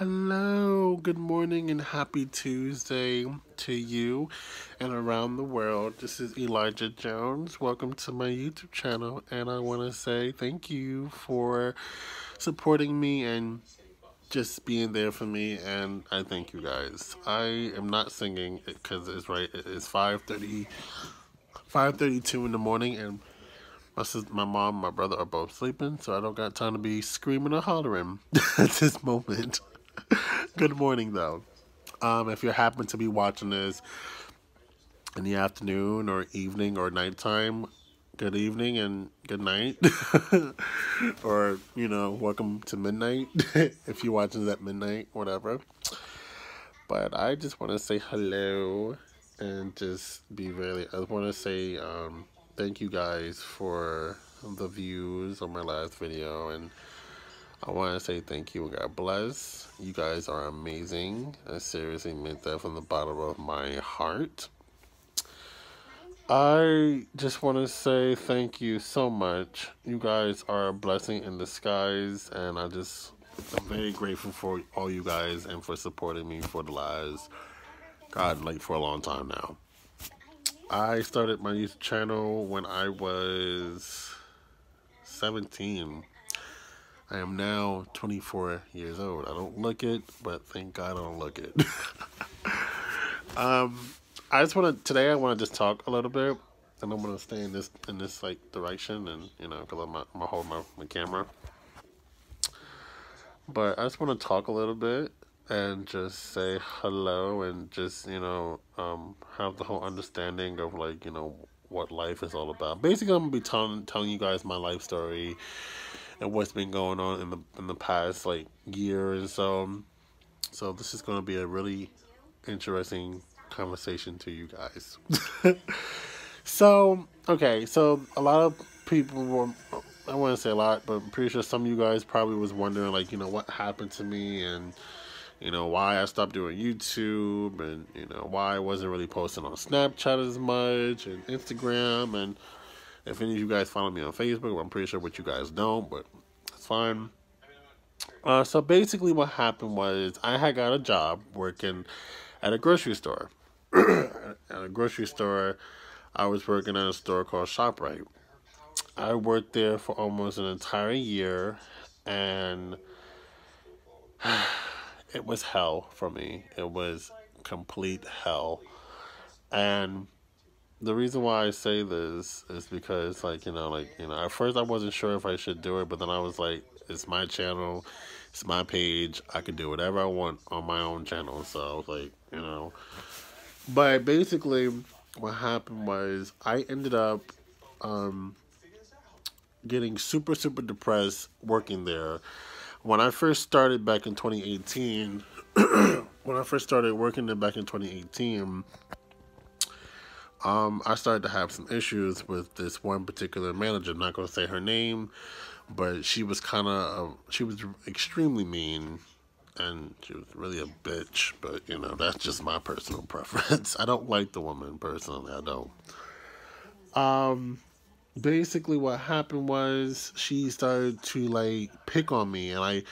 Hello, good morning, and happy Tuesday to you and around the world. This is Elijah Jones. Welcome to my YouTube channel, and I want to say thank you for supporting me and just being there for me and I thank you guys. I am not singing because it's right it's 5:30 5:32 in the morning and my sister, my mom, and my brother are both sleeping, so I don't got time to be screaming or hollering at this moment. Good morning, though. Um, if you happen to be watching this in the afternoon or evening or nighttime, good evening and good night. or, you know, welcome to midnight if you're watching this at midnight, whatever. But I just want to say hello and just be really, I want to say, um, thank you guys for the views on my last video and I want to say thank you and God bless. You guys are amazing. I seriously meant that from the bottom of my heart. I just want to say thank you so much. You guys are a blessing in disguise, and I just I'm very grateful for all you guys and for supporting me for the last God, like for a long time now. I started my YouTube channel when I was 17. I am now 24 years old. I don't look it, but thank God I don't look it. um, I just want to today. I want to just talk a little bit, and I'm gonna stay in this in this like direction, and you know, because I'm, I'm gonna hold my, my camera. But I just want to talk a little bit and just say hello and just you know um, have the whole understanding of like you know what life is all about. Basically, I'm gonna be telling telling you guys my life story and what's been going on in the in the past like year and so. So this is gonna be a really interesting conversation to you guys. so okay, so a lot of people were. I want to say a lot, but I'm pretty sure some of you guys probably was wondering, like, you know, what happened to me and you know, why I stopped doing YouTube and, you know, why I wasn't really posting on Snapchat as much and Instagram. And if any of you guys follow me on Facebook, I'm pretty sure what you guys don't, but it's fine. Uh, so basically, what happened was I had got a job working at a grocery store. at a grocery store, I was working at a store called ShopRite. I worked there for almost an entire year and it was hell for me. It was complete hell. And the reason why I say this is because, like, you know, like, you know, at first I wasn't sure if I should do it, but then I was like, it's my channel, it's my page, I can do whatever I want on my own channel. So I was like, you know. But basically, what happened was I ended up um, getting super, super depressed working there when I first started back in 2018, when I first started working there back in 2018, um, I started to have some issues with this one particular manager. I'm not going to say her name, but she was kind of, uh, she was extremely mean and she was really a bitch, but you know, that's just my personal preference. I don't like the woman personally, I don't. Um, basically what happened was she started to like pick on me and I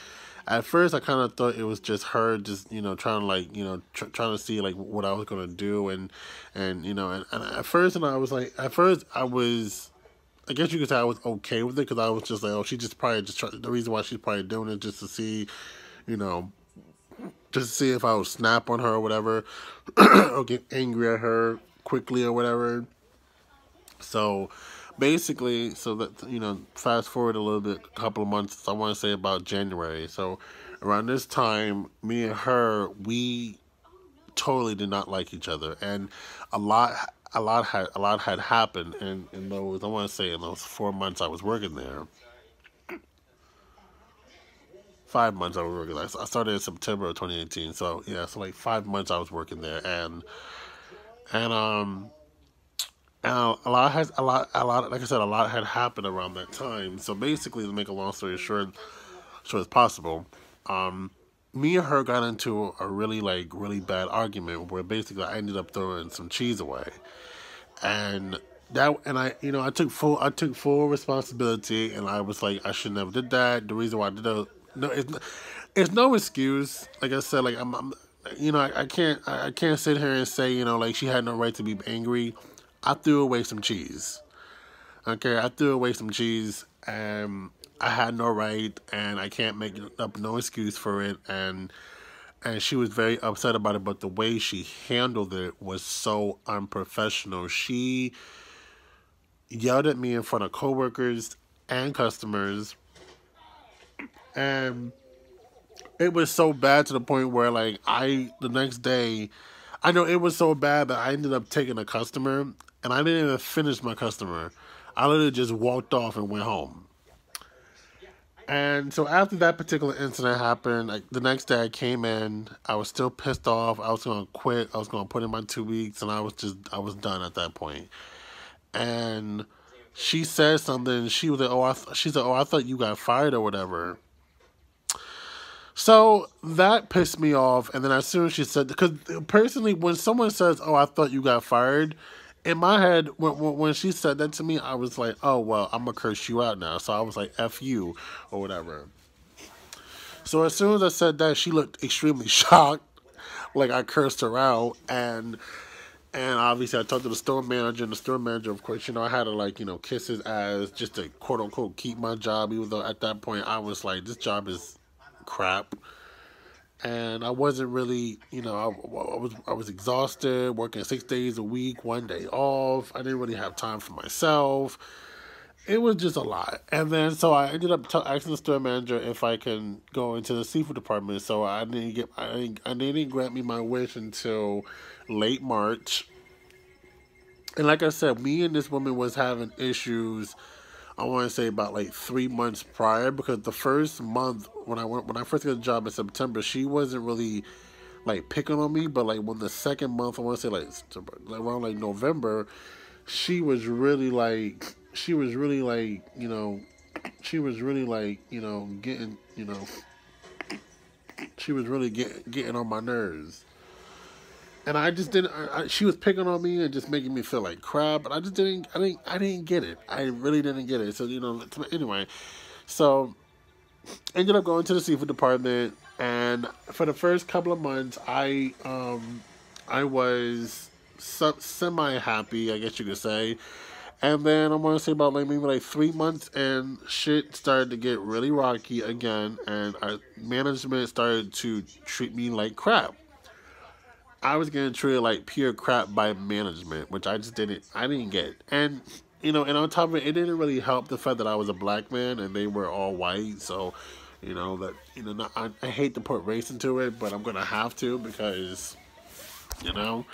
at first I kind of thought it was just her just you know trying to like you know tr- trying to see like what I was going to do and and you know and, and at first and I was like at first I was I guess you could say I was okay with it because I was just like oh she just probably just try- the reason why she's probably doing it just to see you know just to see if I would snap on her or whatever or get angry at her quickly or whatever. So basically, so that you know, fast forward a little bit, a couple of months. I want to say about January. So around this time, me and her, we totally did not like each other, and a lot, a lot had a lot had happened in in those. I want to say in those four months I was working there. Five months I was working there. I started in September of 2018. So yeah, so like five months I was working there, and and um uh, a lot has a lot a lot like I said a lot had happened around that time. So basically, to make a long story short, short as possible, um, me and her got into a really like really bad argument where basically I ended up throwing some cheese away, and that and I you know I took full I took full responsibility and I was like I should never did that. The reason why I did that no it's it's no excuse. Like I said, like I'm, I'm you know, I, I can't, I, I can't sit here and say, you know, like she had no right to be angry. I threw away some cheese. Okay, I threw away some cheese, and I had no right, and I can't make up no excuse for it, and and she was very upset about it. But the way she handled it was so unprofessional. She yelled at me in front of coworkers and customers, and it was so bad to the point where like I the next day, I know it was so bad that I ended up taking a customer, and I didn't even finish my customer. I literally just walked off and went home. And so after that particular incident happened, like the next day I came in, I was still pissed off. I was gonna quit. I was gonna put in my two weeks, and I was just I was done at that point. And she said something. She was like, "Oh, I she said, oh, I thought you got fired or whatever." So that pissed me off. And then as soon as she said, because personally, when someone says, "Oh, I thought you got fired," in my head, when, when she said that to me, I was like, oh, well, I'm going to curse you out now. So I was like, F you, or whatever. So as soon as I said that, she looked extremely shocked, like I cursed her out. And and obviously I talked to the store manager, and the store manager, of course, you know, I had to, like, you know, kiss his ass just to, quote unquote, keep my job, even though at that point I was like, this job is crap and I wasn't really, you know, I, I, was I was exhausted, working six days a week, one day off. I didn't really have time for myself. It was just a lot, and then so I ended up asking the store manager if I can go into the seafood department. So I didn't get, I didn't, I didn't grant me my wish until late March. And like I said, me and this woman was having issues I want to say about like three months prior because the first month when I went when I first got a job in September, she wasn't really like picking on me, but like when the second month I want to say like around like November, she was really like she was really like you know she was really like you know getting you know she was really getting getting on my nerves and I just didn't. I, I, she was picking on me and just making me feel like crap, but I just didn't. I didn't. I didn't get it. I really didn't get it. So you know. Anyway, so ended up going to the seafood department, and for the first couple of months, I um, I was semi happy, I guess you could say. And then I want to say about like maybe like three months, and shit started to get really rocky again, and our management started to treat me like crap. I was getting treated like pure crap by management, which I just didn't, I didn't get. And, you know, and on top of it, it didn't really help the fact that I was a black man and they were all white. So, you know, that, you know, not, I, I hate to put race into it, but I'm going to have to because, you know,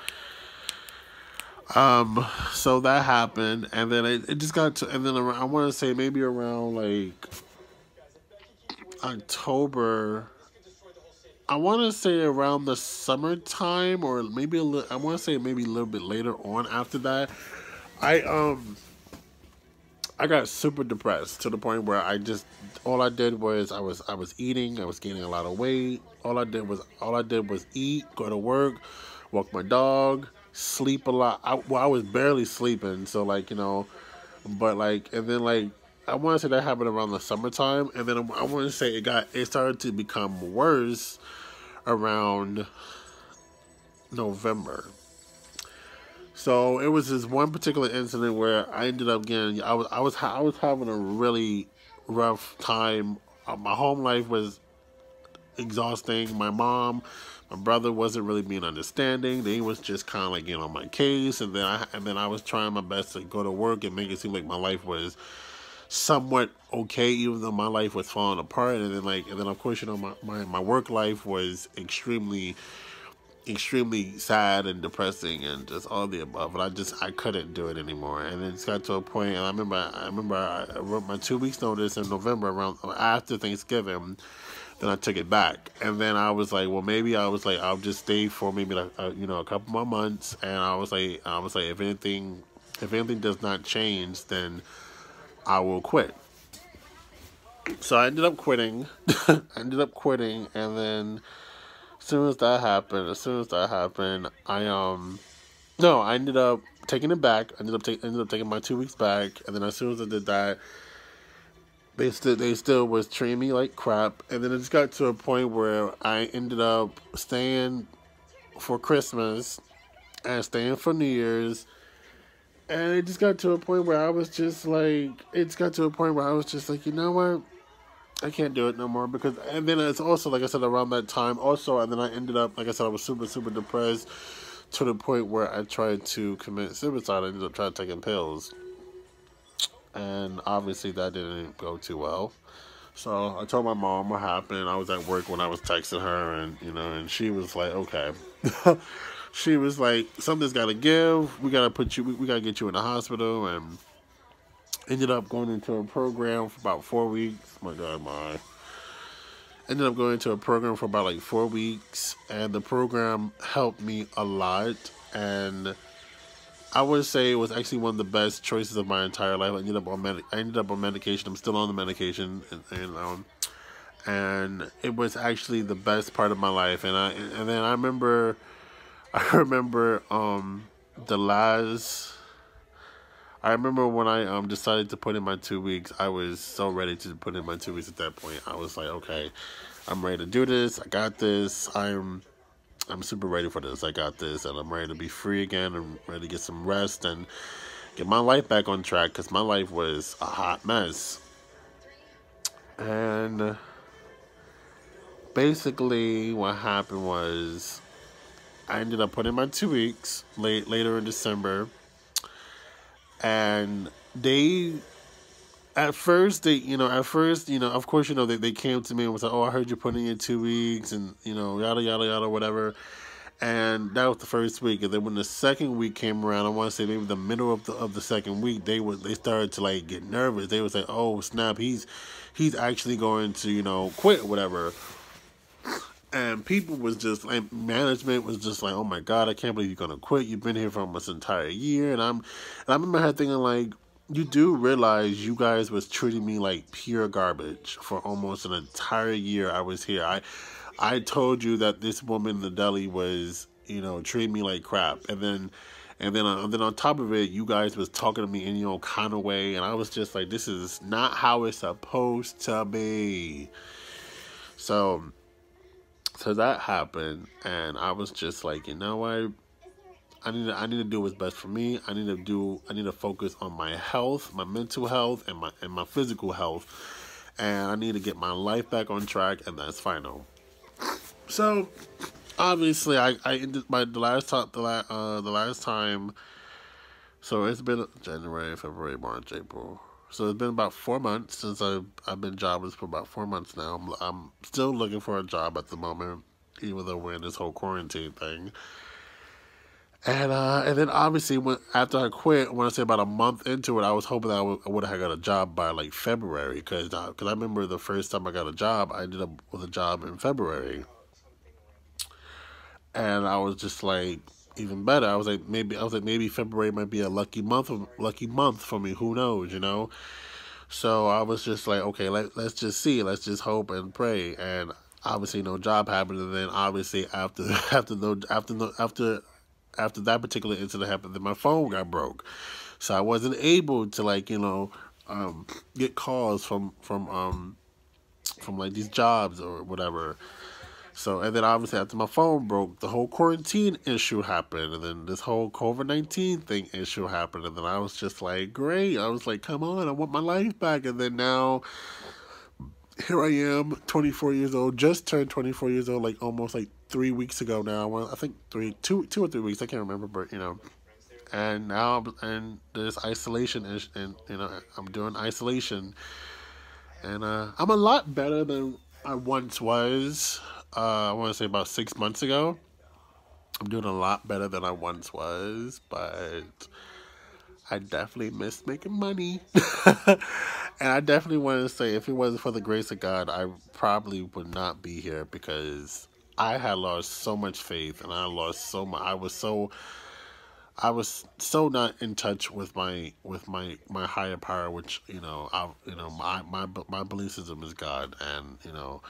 um, so that happened. And then it, it just got to, and then around, I want to say maybe around like October I want to say around the summertime, or maybe a little. I want to say maybe a little bit later on after that. I um, I got super depressed to the point where I just all I did was I was I was eating. I was gaining a lot of weight. All I did was all I did was eat, go to work, walk my dog, sleep a lot. I, well, I was barely sleeping, so like you know, but like and then like I want to say that happened around the summertime, and then I want to say it got it started to become worse around November. So it was this one particular incident where I ended up getting I was I was I was having a really rough time. Uh, my home life was exhausting. My mom, my brother wasn't really being understanding. They was just kind of like getting on my case, and then I and then I was trying my best to go to work and make it seem like my life was somewhat okay, even though my life was falling apart. And then like, and then of course, you know, my, my, my work life was extremely, extremely sad and depressing and just all the above. But I just, I couldn't do it anymore. And it got to a point, and I remember, I remember I wrote my two weeks notice in November around, after Thanksgiving. Then I took it back, and then I was like, well, maybe I was like, I'll just stay for maybe like, you know, a couple more months. And I was like, I was like, if anything, if anything does not change, then I will quit. So I ended up quitting. I ended up quitting, and then as soon as that happened, as soon as that happened, I um, no, I ended up taking it back. I ended up take, ended up taking my two weeks back, and then as soon as I did that, they still they still was treating me like crap, and then it just got to a point where I ended up staying for Christmas and staying for New Year's, and it just got to a point where I was just like, it's got to a point where I was just like, you know what, I can't do it no more because, and then it's also like I said around that time also, and then I ended up like I said I was super super depressed to the point where I tried to commit suicide. I ended up trying taking pills and obviously that didn't go too well. So I told my mom what happened. I was at work when I was texting her, and you know, and she was like, "Okay." she was like, "Something's got to give. We got to put you. We, we got to get you in the hospital." And ended up going into a program for about four weeks. My God, my. Ended up going into a program for about like four weeks, and the program helped me a lot. And I would say it was actually one of the best choices of my entire life. I ended up on med- I ended up on medication. I'm still on the medication, and, and um, and it was actually the best part of my life. And I and then I remember, I remember um the last. I remember when I um decided to put in my two weeks. I was so ready to put in my two weeks at that point. I was like, okay, I'm ready to do this. I got this. I'm I'm super ready for this. I got this, and I'm ready to be free again. I'm ready to get some rest and get my life back on track because my life was a hot mess. And basically, what happened was I ended up putting my two weeks late later in December, and they at first they you know at first you know of course you know they, they came to me and was like oh i heard you put in two weeks and you know yada yada yada whatever. And that was the first week. And then when the second week came around i want to say maybe the middle of the of the second week they were they started to like get nervous. They was like oh snap he's he's actually going to you know quit whatever and people was just like management was just like oh my god i can't believe you're gonna quit you've been here for almost an entire year and i'm and i remember her thinking like you do realize you guys was treating me like pure garbage for almost an entire year I was here. I I told you that this woman in the deli was, you know, treating me like crap. And then and then uh, and then on top of it, you guys was talking to me in your kind of way and I was just like this is not how it's supposed to be. So so that happened and I was just like, you know what? I need to, I need to do what's best for me. I need to do I need to focus on my health, my mental health, and my and my physical health, and I need to get my life back on track, and that's final. So, obviously, I I ended my the last time the last uh the last time. So it's been January, February, March, April. So it's been about four months since I've I've been jobless for about four months now. I'm I'm still looking for a job at the moment, even though we're in this whole quarantine thing. And uh, and then obviously when after I quit, when I say about a month into it, I was hoping that I would, have got a job by like February because because uh, I remember the first time I got a job, I ended up with a job in February, and I was just like even better. I was like maybe I was like maybe February might be a lucky month lucky month for me. Who knows, you know? So I was just like okay, let let's just see, let's just hope and pray, and obviously no job happened, and then obviously after after no after no after after that particular incident happened, then my phone got broke, so I wasn't able to like you know um, get calls from from um, from like these jobs or whatever. So and then obviously after my phone broke, the whole quarantine issue happened, and then this whole COVID nineteen thing issue happened, and then I was just like, great. I was like, come on, I want my life back, and then now here I am, 24 years old, just turned 24 years old, like almost like three weeks ago now. Well, I think three, two, two or three weeks. I can't remember, but you know. And now, and there's isolation, and, and you know, I'm doing isolation, and uh, I'm a lot better than I once was. Uh, I want to say about six months ago. I'm doing a lot better than I once was, but I definitely miss making money. and I definitely want to say, if it wasn't for the grace of God, I probably would not be here because I had lost so much faith and I lost so much. I was so, I was so not in touch with my with my my higher power, which you know, I you know my my my belief system is God, and you know,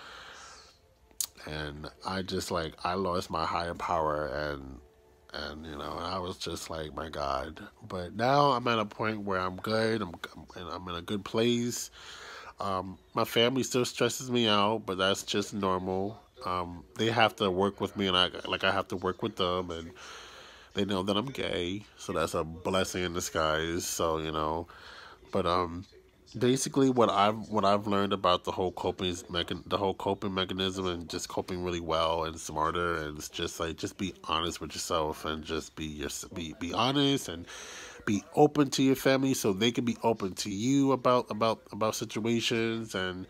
and I just like I lost my higher power and and you know, and I was just like, my God. But now I'm at a point where I'm good. I'm and I'm in a good place. Um, my family still stresses me out, but that's just normal. Um, they have to work with me, and I like I have to work with them, and they know that I'm gay, so that's a blessing in disguise. So you know, but um, basically what I've what I've learned about the whole coping mechan the whole coping mechanism and just coping really well and smarter and it's just like just be honest with yourself and just be your be be honest and be open to your family so they can be open to you about about about situations and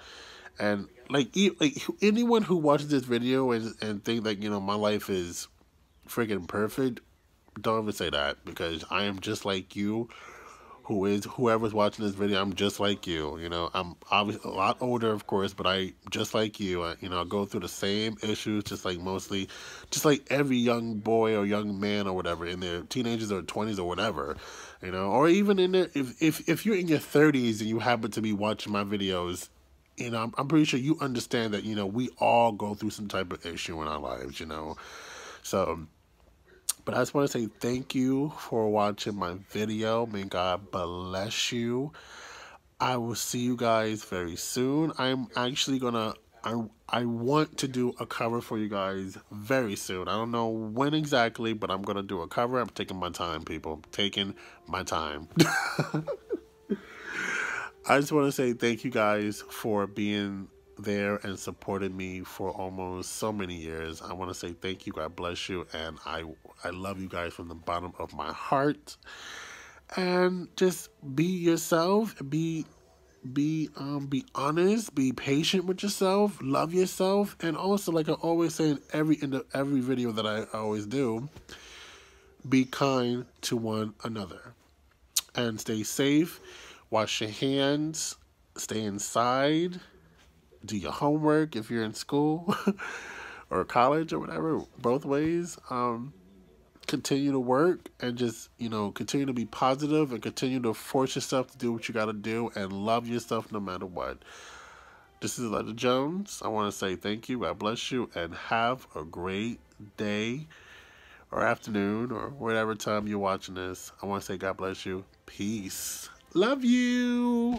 and like like anyone who watches this video and and think that you know my life is freaking perfect don't even say that because I am just like you who is whoever's watching this video, I'm just like you. You know, I'm obviously a lot older, of course, but I just like you. I, you know, I go through the same issues, just like mostly, just like every young boy or young man or whatever in their teenagers or twenties or whatever. You know, or even in their if if if you're in your 30s and you happen to be watching my videos. You know, I'm, I'm pretty sure you understand that, you know, we all go through some type of issue in our lives, you know. So, but I just want to say thank you for watching my video. May God bless you. I will see you guys very soon. I'm actually gonna I I want to do a cover for you guys very soon. I don't know when exactly, but I'm gonna do a cover. I'm taking my time, people. Taking my time. I just want to say thank you guys for being there and supported me for almost so many years. I want to say thank you, God bless you, and I I love you guys from the bottom of my heart. And just be yourself, be be um be honest, be patient with yourself, love yourself, and also like I always say in every in the, every video that I always do, be kind to one another. And stay safe, wash your hands, stay inside do your homework if you're in school or college or whatever, both ways. Um, continue to work and just, you know, continue to be positive and continue to force yourself to do what you got to do and love yourself no matter what. This is Elijah Jones. I want to say thank you, God bless you, and have a great day or afternoon or whatever time you're watching this. I want to say God bless you. Peace. Love you.